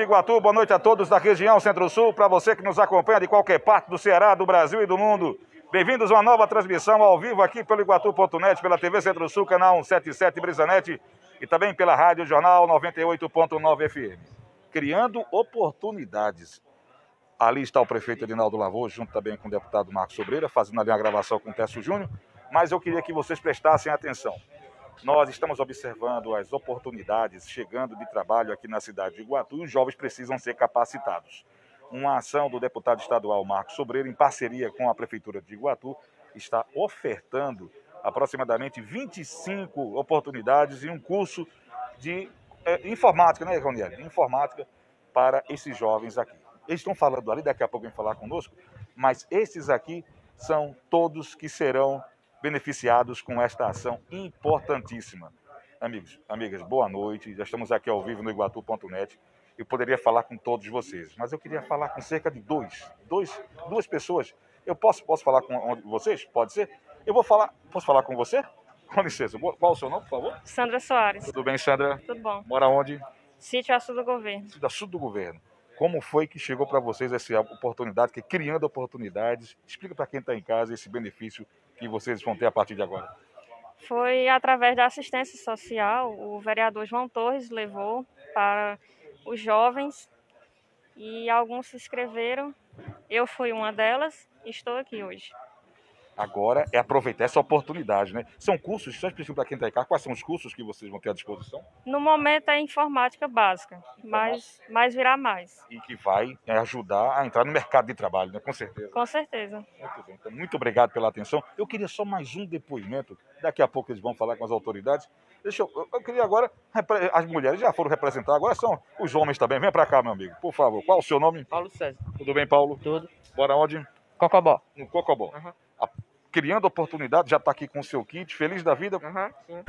Iguatu, boa noite a todos da região Centro-Sul, para você que nos acompanha de qualquer parte do Ceará, do Brasil e do mundo. Bem-vindos a uma nova transmissão ao vivo aqui pelo Iguatu.net, pela TV Centro-Sul, canal 177 Brisanet e também pela Rádio Jornal 98.9 FM. Criando oportunidades. Ali está o prefeito Edinaldo Lavô, junto também com o deputado Marcos Sobreira, fazendo ali uma gravação com o Tércio Júnior, mas eu queria que vocês prestassem atenção. Nós estamos observando as oportunidades chegando de trabalho aqui na cidade de Iguatu e os jovens precisam ser capacitados. Uma ação do deputado estadual Marcos Sobreiro, em parceria com a Prefeitura de Iguatu, está ofertando aproximadamente 25 oportunidades e um curso de é, informática, né, Roniel? Informática para esses jovens aqui. Eles estão falando ali, daqui a pouco vem falar conosco, mas esses aqui são todos que serão beneficiados com esta ação importantíssima. Amigos, amigas, boa noite. Já estamos aqui ao vivo no iguatu.net. Eu poderia falar com todos vocês, mas eu queria falar com cerca de dois, dois duas pessoas. Eu posso, posso falar com vocês? Pode ser? Eu vou falar. Posso falar com você? Com licença. Qual o seu nome, por favor? Sandra Soares. Tudo bem, Sandra? Tudo bom. Mora onde? Sítio Açu do Governo. Sítio Açu do Governo. Como foi que chegou para vocês essa oportunidade, que é criando oportunidades? Explica para quem está em casa esse benefício que vocês vão ter a partir de agora? Foi através da assistência social, o vereador João Torres levou para os jovens e alguns se inscreveram. Eu fui uma delas e estou aqui hoje. Agora é aproveitar essa oportunidade, né? São cursos, só explica para quem está em casa, quais são os cursos que vocês vão ter à disposição? No momento é informática básica, mas, mas virá mais. E que vai é, ajudar a entrar no mercado de trabalho, né? Com certeza. Com certeza. Muito bem. Então, muito obrigado pela atenção. Eu queria só mais um depoimento. Daqui a pouco eles vão falar com as autoridades. Deixa eu, eu queria agora, as mulheres já foram representar, agora são os homens também. Vem para cá, meu amigo, por favor. Qual o seu nome? Paulo César. Tudo bem, Paulo? Tudo. Bora onde? Cocobó. No Cocobó. Uhum. Criando oportunidade, já está aqui com o seu kit, feliz da vida. Uhum, sim.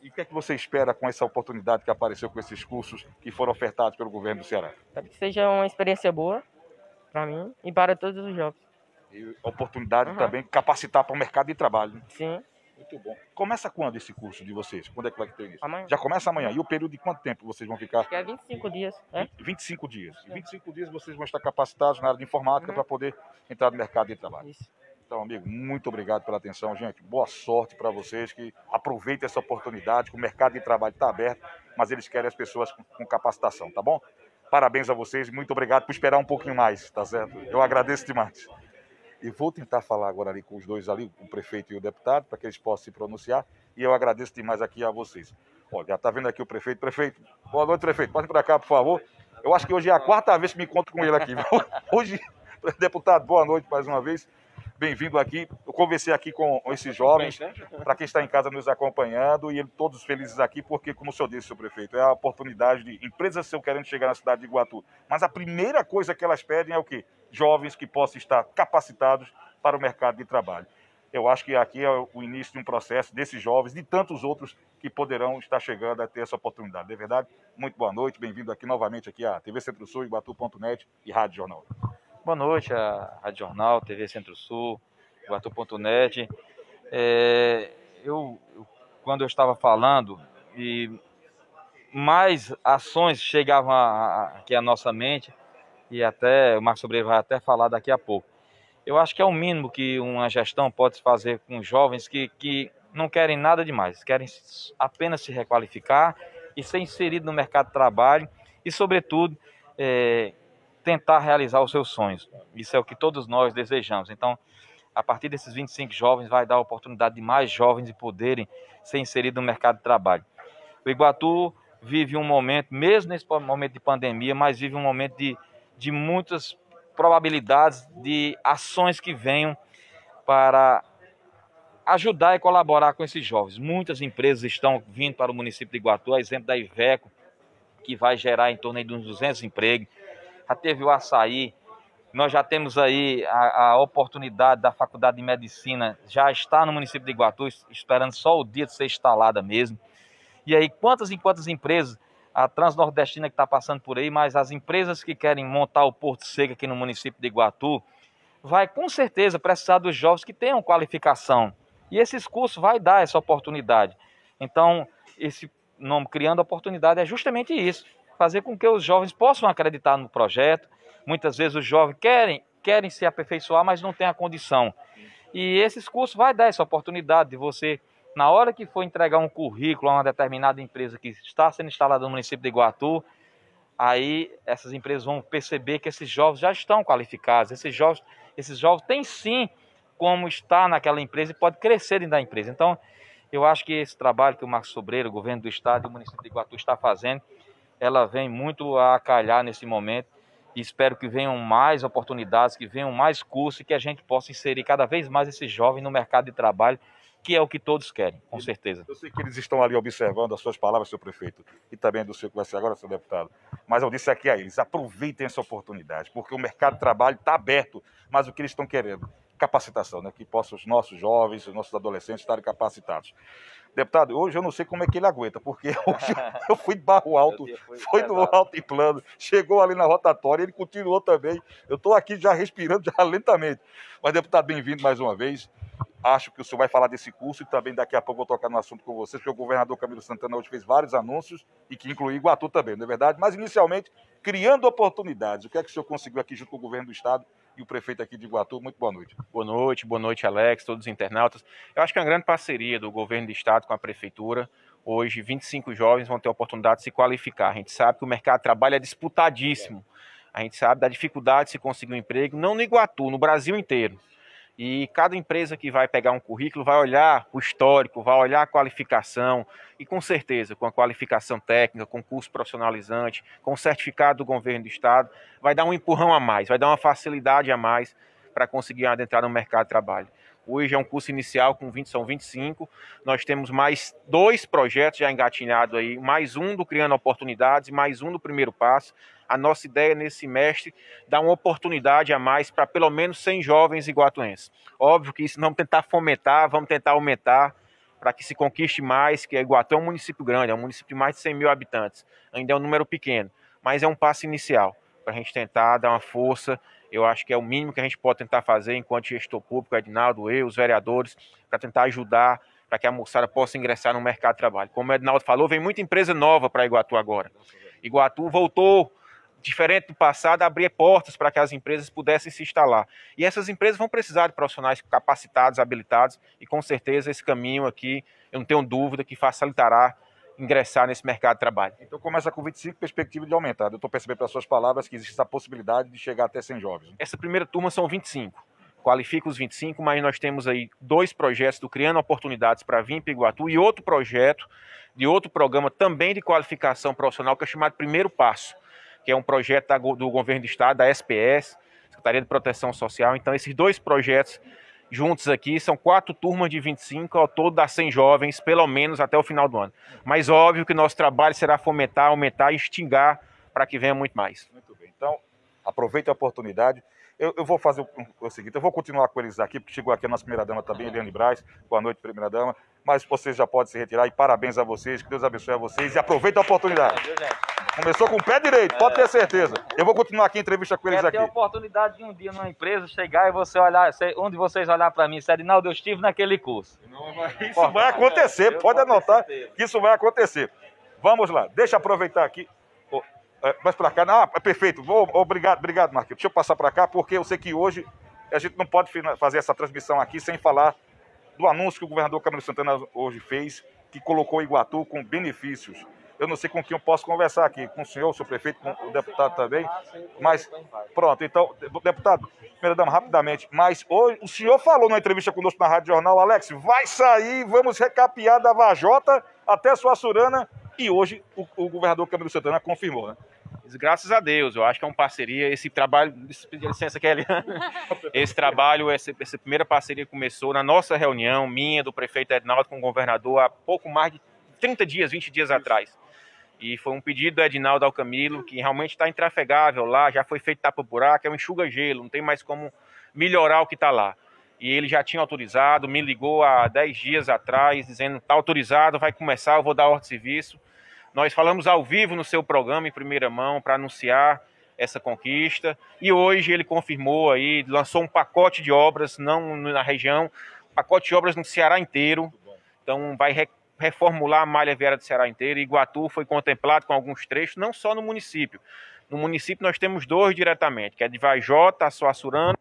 E o que é que você espera com essa oportunidade que apareceu com esses cursos que foram ofertados pelo governo do Ceará? Que seja uma experiência boa para mim e para todos os jovens. E oportunidade uhum. também capacitar para o mercado de trabalho. Sim. Muito bom. Começa quando esse curso de vocês? Quando é que vai ter isso? Amanhã. Já começa amanhã. E o período de quanto tempo vocês vão ficar? Acho que é 25 dias. É? 25 dias. Em 25 dias vocês vão estar capacitados na área de informática uhum. para poder entrar no mercado de trabalho. Isso. Então, amigo, muito obrigado pela atenção, gente. Boa sorte para vocês que aproveitem essa oportunidade, que o mercado de trabalho está aberto, mas eles querem as pessoas com, com capacitação, tá bom? Parabéns a vocês, muito obrigado por esperar um pouquinho mais, tá certo? Eu agradeço demais. E vou tentar falar agora ali com os dois ali, o prefeito e o deputado, para que eles possam se pronunciar. E eu agradeço demais aqui a vocês. Olha, já está vendo aqui o prefeito. Prefeito, boa noite, prefeito. Pode vir para cá, por favor. Eu acho que hoje é a quarta vez que me encontro com ele aqui. Hoje, deputado, boa noite mais uma vez bem-vindo aqui. Eu conversei aqui com esses jovens, para quem está em casa nos acompanhando, e todos felizes aqui, porque, como o senhor disse, senhor prefeito, é a oportunidade de empresas estão querendo chegar na cidade de Iguatu. Mas a primeira coisa que elas pedem é o quê? Jovens que possam estar capacitados para o mercado de trabalho. Eu acho que aqui é o início de um processo desses jovens de tantos outros que poderão estar chegando a ter essa oportunidade. De verdade, muito boa noite, bem-vindo aqui novamente aqui à TV Centro-Sul, Iguatu.net e Rádio Jornal. Boa noite, a Rádio Jornal, TV Centro-Sul, Guatu.net. É, eu, quando eu estava falando, e mais ações chegavam aqui à nossa mente, e até o Marcos Sobreiro vai até falar daqui a pouco. Eu acho que é o mínimo que uma gestão pode fazer com jovens que, que não querem nada demais, querem apenas se requalificar e ser inserido no mercado de trabalho e, sobretudo, é, tentar realizar os seus sonhos. Isso é o que todos nós desejamos. Então, a partir desses 25 jovens, vai dar a oportunidade de mais jovens de poderem ser inseridos no mercado de trabalho. O Iguatu vive um momento, mesmo nesse momento de pandemia, mas vive um momento de, de muitas probabilidades de ações que venham para ajudar e colaborar com esses jovens. Muitas empresas estão vindo para o município de Iguatu, a exemplo da Iveco, que vai gerar em torno de uns 200 empregos já teve o açaí, nós já temos aí a, a, oportunidade da Faculdade de Medicina, já está no município de Iguatu, esperando só o dia de ser instalada mesmo. E aí, quantas e quantas empresas, a Transnordestina que está passando por aí, mas as empresas que querem montar o Porto Seco aqui no município de Iguatu, vai com certeza precisar dos jovens que tenham qualificação. E esses cursos vai dar essa oportunidade. Então, esse nome Criando Oportunidade é justamente isso fazer com que os jovens possam acreditar no projeto. Muitas vezes os jovens querem, querem se aperfeiçoar, mas não têm a condição. E esses cursos vai dar essa oportunidade de você, na hora que for entregar um currículo a uma determinada empresa que está sendo instalada no município de Iguatu, aí essas empresas vão perceber que esses jovens já estão qualificados, esses jovens, esses jovens têm sim como estar naquela empresa e pode crescer dentro da empresa. Então, eu acho que esse trabalho que o Marcos Sobreiro, o governo do estado e o município de Iguatu está fazendo, ela vem muito a calhar nesse momento e espero que venham mais oportunidades, que venham mais cursos e que a gente possa inserir cada vez mais esses jovens no mercado de trabalho que é o que todos querem, com certeza. Eu sei que eles estão ali observando as suas palavras, seu prefeito, e também do seu que vai ser agora, seu deputado. Mas eu disse aqui a eles, aproveitem essa oportunidade, porque o mercado de trabalho está aberto, mas o que eles estão querendo? Capacitação, né? que possam os nossos jovens, os nossos adolescentes estarem capacitados. Deputado, hoje eu não sei como é que ele aguenta, porque hoje eu fui de barro alto, foi no alto e plano, chegou ali na rotatória, ele continuou também. Eu estou aqui já respirando já lentamente. Mas, deputado, bem-vindo mais uma vez. Acho que o senhor vai falar desse curso e também daqui a pouco vou tocar no assunto com vocês, porque o governador Camilo Santana hoje fez vários anúncios e que inclui Iguatu também, não é verdade? Mas inicialmente, criando oportunidades. O que é que o senhor conseguiu aqui junto com o governo do estado e o prefeito aqui de Iguatu? Muito boa noite. Boa noite, boa noite, Alex, todos os internautas. Eu acho que é uma grande parceria do governo do estado com a prefeitura. Hoje, 25 jovens vão ter a oportunidade de se qualificar. A gente sabe que o mercado de trabalho é disputadíssimo. A gente sabe da dificuldade de se conseguir um emprego, não no Iguatu, no Brasil inteiro. E cada empresa que vai pegar um currículo vai olhar o histórico, vai olhar a qualificação, e com certeza, com a qualificação técnica, com curso profissionalizante, com o certificado do governo do Estado, vai dar um empurrão a mais, vai dar uma facilidade a mais para conseguir adentrar no mercado de trabalho. Hoje é um curso inicial com 20, são 25. Nós temos mais dois projetos já engatilhados aí, mais um do Criando Oportunidades, mais um do Primeiro Passo. A nossa ideia nesse semestre dar uma oportunidade a mais para pelo menos 100 jovens iguatuenses. Óbvio que isso vamos tentar fomentar, vamos tentar aumentar para que se conquiste mais, que Iguatu é um município grande, é um município de mais de 100 mil habitantes. Ainda é um número pequeno, mas é um passo inicial para a gente tentar dar uma força. Eu acho que é o mínimo que a gente pode tentar fazer enquanto gestor público, Edinaldo, eu, os vereadores, para tentar ajudar para que a moçada possa ingressar no mercado de trabalho. Como o Edinaldo falou, vem muita empresa nova para Iguatu agora. Iguatu voltou diferente do passado, abrir portas para que as empresas pudessem se instalar. E essas empresas vão precisar de profissionais capacitados, habilitados, e com certeza esse caminho aqui, eu não tenho dúvida que facilitará ingressar nesse mercado de trabalho. Então começa com 25 perspectiva de aumentar. Eu estou percebendo pelas suas palavras que existe essa possibilidade de chegar até 100 jovens. Essa primeira turma são 25. Qualifica os 25, mas nós temos aí dois projetos do Criando Oportunidades para vir para Iguatu e outro projeto de outro programa também de qualificação profissional que é chamado Primeiro Passo que é um projeto do governo do estado, da SPS, Secretaria de Proteção Social. Então, esses dois projetos juntos aqui são quatro turmas de 25, ao todo dá 100 jovens, pelo menos até o final do ano. Mas óbvio que nosso trabalho será fomentar, aumentar e extingar para que venha muito mais. Muito bem. Então, aproveite a oportunidade. Eu, eu, vou fazer o, o, seguinte, eu vou continuar com eles aqui, porque chegou aqui a nossa primeira-dama também, Eliane Braz. Boa noite, primeira-dama. Mas vocês já podem se retirar e parabéns a vocês, que Deus abençoe a vocês e aproveita a oportunidade. Começou com o pé direito, pode ter certeza. Eu vou continuar aqui a entrevista com eles aqui. ter a oportunidade de um dia numa empresa chegar e você olhar, um de vocês olhar para mim e dizer, não, eu estive naquele curso. Isso vai acontecer, pode anotar que isso vai acontecer. Vamos lá, deixa eu aproveitar aqui. É, mais para cá, não, é perfeito. Vou, obrigado, obrigado, Marquinhos. Deixa eu passar para cá, porque eu sei que hoje a gente não pode fazer essa transmissão aqui sem falar do anúncio que o governador Camilo Santana hoje fez, que colocou Iguatu com benefícios eu não sei com quem eu posso conversar aqui, com o senhor, o seu prefeito, com o deputado também. Mas, pronto, então, deputado, primeira dama, rapidamente. Mas hoje, o senhor falou numa entrevista conosco na Rádio Jornal, Alex, vai sair, vamos recapear da Vajota até Suaçurana. E hoje o, o governador Camilo Santana confirmou, né? Graças a Deus, eu acho que é uma parceria. Esse trabalho, licença, Kelly. Esse trabalho, essa, essa primeira parceria começou na nossa reunião, minha, do prefeito Ednaldo com o governador, há pouco mais de 30 dias, 20 dias atrás. E foi um pedido do Edinaldo ao Camilo, que realmente está intrafegável lá, já foi feito tapa-buraco, é um enxuga-gelo, não tem mais como melhorar o que está lá. E ele já tinha autorizado, me ligou há 10 dias atrás, dizendo está autorizado, vai começar, eu vou dar ordem de serviço. Nós falamos ao vivo no seu programa, em primeira mão, para anunciar essa conquista. E hoje ele confirmou aí, lançou um pacote de obras, não na região, pacote de obras no Ceará inteiro. Então vai reformular a malha viária do Ceará inteiro. Iguatu foi contemplado com alguns trechos, não só no município. No município nós temos dois diretamente, que é de Vajota, a Suaçurana,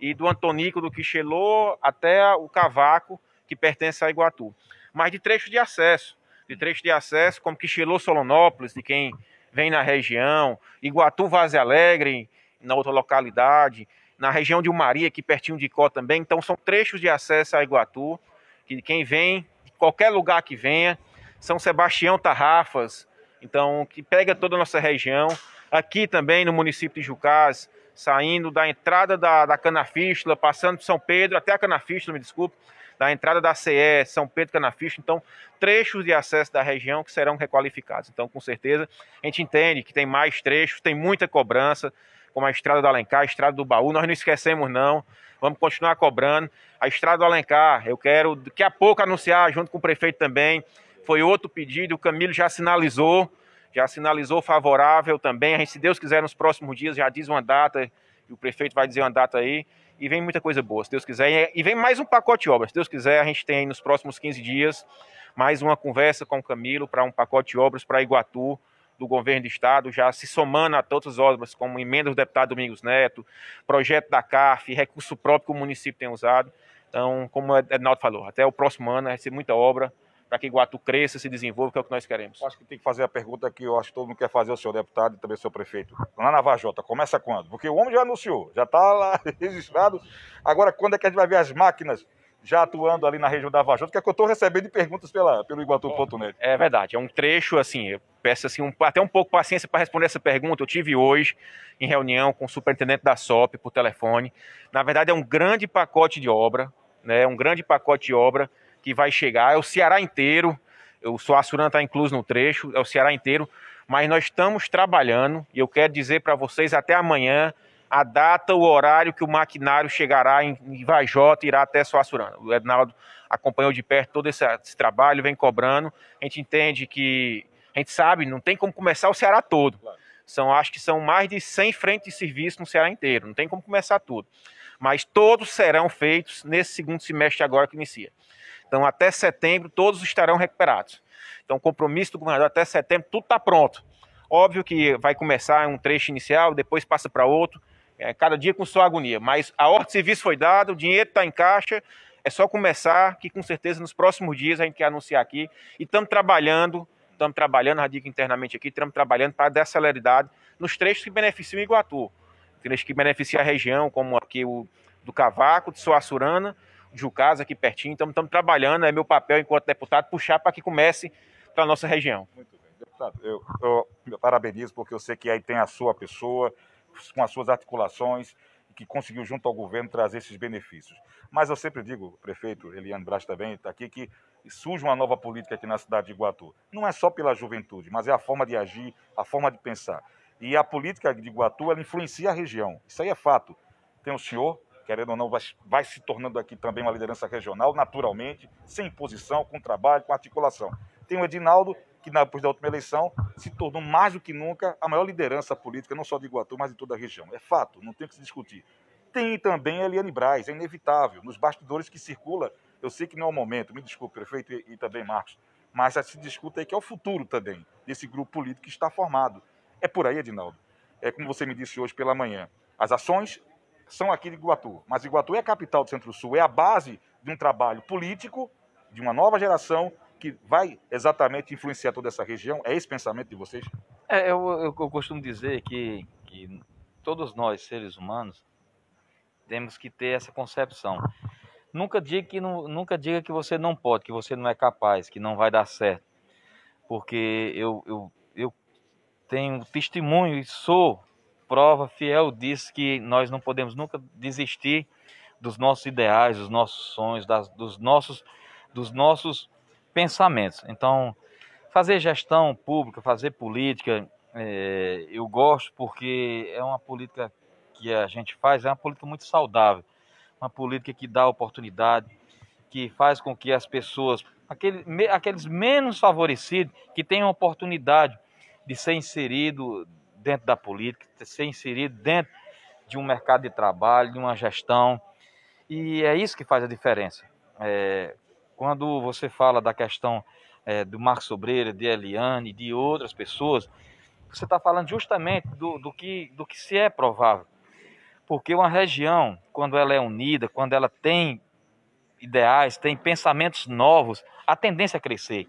e do Antonico do Quixelô até o Cavaco, que pertence a Iguatu. Mas de trechos de acesso, de trechos de acesso, como Quixelô Solonópolis, de quem vem na região, Iguatu Vaze Alegre, na outra localidade, na região de Umaria, aqui pertinho de Icó também. Então são trechos de acesso a Iguatu, que quem vem, de qualquer lugar que venha, São Sebastião Tarrafas, então que pega toda a nossa região. Aqui também no município de Jucás, saindo da entrada da, da Canafístula, passando por São Pedro, até a Canafístula, me desculpe, da entrada da CE, São Pedro Canafístula, então trechos de acesso da região que serão requalificados. Então, com certeza, a gente entende que tem mais trechos, tem muita cobrança, como a Estrada do Alencar, a Estrada do Baú, nós não esquecemos não, vamos continuar cobrando. A Estrada do Alencar, eu quero daqui a pouco anunciar, junto com o prefeito também, foi outro pedido, o Camilo já sinalizou, já sinalizou favorável também, a gente, se Deus quiser, nos próximos dias, já diz uma data, e o prefeito vai dizer uma data aí, e vem muita coisa boa, se Deus quiser, e vem mais um pacote de obras, se Deus quiser, a gente tem nos próximos 15 dias, mais uma conversa com o Camilo para um pacote de obras para Iguatu, do governo do estado, já se somando a todas as obras, como emenda do deputado Domingos Neto, projeto da CAF, recurso próprio que o município tem usado. Então, como o Ednaldo falou, até o próximo ano vai ser muita obra para que Iguatu cresça, se desenvolva, que é o que nós queremos. Acho que tem que fazer a pergunta que eu acho que todo mundo quer fazer ao senhor deputado e também ao senhor prefeito. Lá na Vajota, começa quando? Porque o homem já anunciou, já está lá registrado. Agora, quando é que a gente vai ver as máquinas já atuando ali na região da Vajota, que é que eu estou recebendo de perguntas pela, pelo Iguatu.net. É verdade, é um trecho, assim, eu peço assim, um, até um pouco de paciência para responder essa pergunta. Eu tive hoje em reunião com o superintendente da SOP por telefone. Na verdade, é um grande pacote de obra, né? Um grande pacote de obra que vai chegar. É o Ceará inteiro. O Suaçurã está incluso no trecho, é o Ceará inteiro. Mas nós estamos trabalhando, e eu quero dizer para vocês até amanhã a data, o horário que o maquinário chegará em, em Vajota e irá até Suaçurana. O Ednaldo acompanhou de perto todo esse, esse, trabalho, vem cobrando. A gente entende que, a gente sabe, não tem como começar o Ceará todo. São, acho que são mais de 100 frentes de serviço no Ceará inteiro, não tem como começar tudo. Mas todos serão feitos nesse segundo semestre agora que inicia. Então, até setembro, todos estarão recuperados. Então, compromisso do governador até setembro, tudo está pronto. Óbvio que vai começar um trecho inicial, depois passa para outro, é, cada dia com sua agonia. Mas a ordem de serviço foi dada, o dinheiro está em caixa, é só começar, que com certeza nos próximos dias a gente quer anunciar aqui. E estamos trabalhando, estamos trabalhando, radica internamente aqui, estamos trabalhando para dar celeridade nos trechos que beneficiam Iguatu. Trechos que beneficiam a região, como aqui o do Cavaco, de Soaçurana, Jucasa aqui pertinho. Então estamos trabalhando, é meu papel enquanto deputado, puxar para que comece para a nossa região. Muito bem. Deputado, eu, eu, eu parabenizo porque eu sei que aí tem a sua pessoa, com as suas articulações, que conseguiu, junto ao governo, trazer esses benefícios. Mas eu sempre digo, prefeito Eliane Braz também está aqui, que surge uma nova política aqui na cidade de Iguatu. Não é só pela juventude, mas é a forma de agir, a forma de pensar. E a política de Iguatu, ela influencia a região. Isso aí é fato. Tem o senhor, querendo ou não, vai, vai se tornando aqui também uma liderança regional, naturalmente, sem imposição, com trabalho, com articulação. Tem o Edinaldo, que depois da última eleição se tornou mais do que nunca a maior liderança política, não só de Iguatu, mas de toda a região. É fato, não tem que se discutir. Tem também a Eliane Braz, é inevitável. Nos bastidores que circula, eu sei que não é o momento, me desculpe, prefeito e, e também Marcos, mas se discuta aí que é o futuro também desse grupo político que está formado. É por aí, Edinaldo. É como você me disse hoje pela manhã. As ações são aqui de Iguatu, mas Iguatu é a capital do Centro-Sul, é a base de um trabalho político de uma nova geração que vai exatamente influenciar toda essa região? É esse pensamento de vocês? É, eu, eu, eu costumo dizer que, que todos nós, seres humanos, temos que ter essa concepção. Nunca diga, que não, nunca diga que você não pode, que você não é capaz, que não vai dar certo. Porque eu, eu, eu tenho testemunho e sou prova fiel disso que nós não podemos nunca desistir dos nossos ideais, dos nossos sonhos, das, dos nossos, dos nossos pensamentos. Então, fazer gestão pública, fazer política, é, eu gosto porque é uma política que a gente faz, é uma política muito saudável, uma política que dá oportunidade, que faz com que as pessoas, aquele, aqueles menos favorecidos, que tenham oportunidade de ser inserido dentro da política, ser inserido dentro de um mercado de trabalho, de uma gestão, e é isso que faz a diferença. É, quando você fala da questão é, do Marcos Sobreira, de Eliane, de outras pessoas, você está falando justamente do, do, que, do que se é provável. Porque uma região, quando ela é unida, quando ela tem ideais, tem pensamentos novos, a tendência é crescer.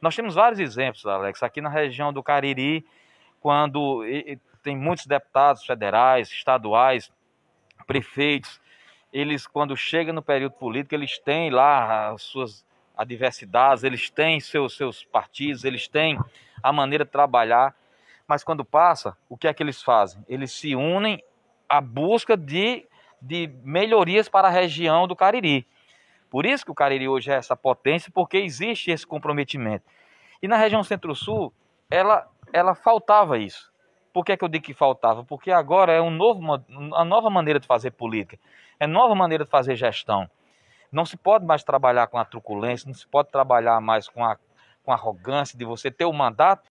Nós temos vários exemplos, Alex, aqui na região do Cariri, quando tem muitos deputados federais, estaduais, prefeitos, eles quando chegam no período político, eles têm lá as suas adversidades, eles têm seus, seus partidos, eles têm a maneira de trabalhar, mas quando passa, o que é que eles fazem? Eles se unem à busca de, de melhorias para a região do Cariri. Por isso que o Cariri hoje é essa potência, porque existe esse comprometimento. E na região Centro-Sul, ela, ela faltava isso. Por que, é que eu digo que faltava? Porque agora é um novo, uma nova maneira de fazer política, é nova maneira de fazer gestão. Não se pode mais trabalhar com a truculência, não se pode trabalhar mais com a, com a arrogância de você ter o mandato